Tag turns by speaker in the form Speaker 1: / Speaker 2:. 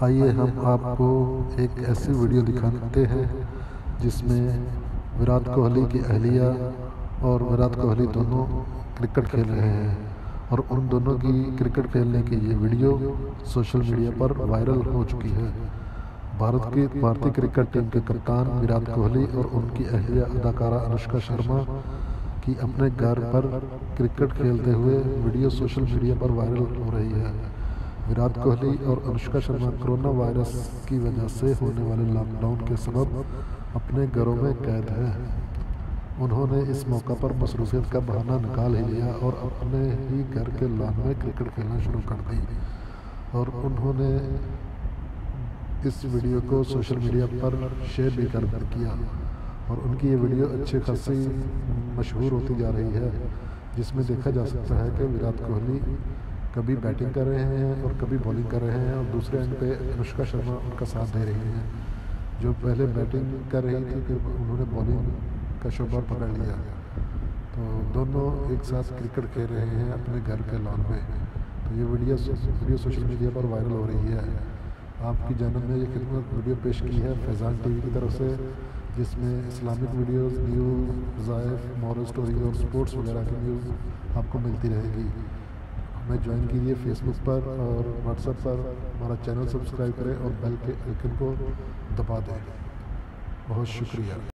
Speaker 1: آئیے ہم آپ کو ایک ایسی ویڈیو دکھاتے ہیں جس میں وراٹ کوہلی کی اہلیہ اور وراٹ کوہلی دونوں کرکٹ کھیل رہے ہیں اور ان دونوں کی کرکٹ کھیلنے کی یہ ویڈیو سوشل میڈیا پر وائرل ہو چکی ہے۔ بھارت کی بھارتی کرکٹ ٹیم کے کپتان وراٹ کوہلی اور ان کی اہلیہ اداکارہ انوشکا شرما کی اپنے گھر پر کرکٹ کھیلتے ہوئے ویڈیو سوشل میڈیا پر وائرل ہو رہی ہے۔ وراٹ کوہلی اور انوشکا شرما کرونا وائرس کی وجہ سے ہونے والے لاک ڈاؤن کے سبب اپنے گھروں میں قید ہیں۔ انہوں نے اس موقع پر مصروفیت کا بہانہ نکال ہی لیا اور اپنے ہی گھر کے لان میں کرکٹ کھیلنا شروع کر دی۔ اور انہوں نے اس ویڈیو کو سوشل میڈیا پر شیئر بھی کر کیا اور ان کی یہ ویڈیو اچھے خاصی مشہور ہوتی جا رہی ہے، جس میں دیکھا جا سکتا ہے کہ وراٹ کوہلی کبھی بیٹنگ کر رہے ہیں اور کبھی بالنگ کر رہے ہیں اور دوسرے اینڈ پہ انوشکا شرما ان کا ساتھ دے رہی ہیں۔ جو پہلے بیٹنگ کر رہی تھی کہ انہوں نے بالنگ کا شعبہ پکڑ لیا۔ تو دونوں ایک ساتھ کرکٹ کھیل رہے ہیں اپنے گھر کے لان میں۔ تو یہ ویڈیو ویڈیو سوشل میڈیا پر وائرل ہو رہی ہے۔ آپ کی جانب میں یہ خدمت ویڈیو پیش کی ہے فیضان ٹی وی کی طرف سے، جس میں اسلامک ویڈیوز نیوز ضائف مورل اسٹوری اور اسپورٹس وغیرہ کی نیوز آپ کو ملتی رہے گی۔ میں جوائن کیجیے فیس بک پر اور واٹس ایپ پر۔ ہمارا چینل سبسکرائب کریں اور بیل کے آئکن کو دبا دیں۔ بہت شکریہ۔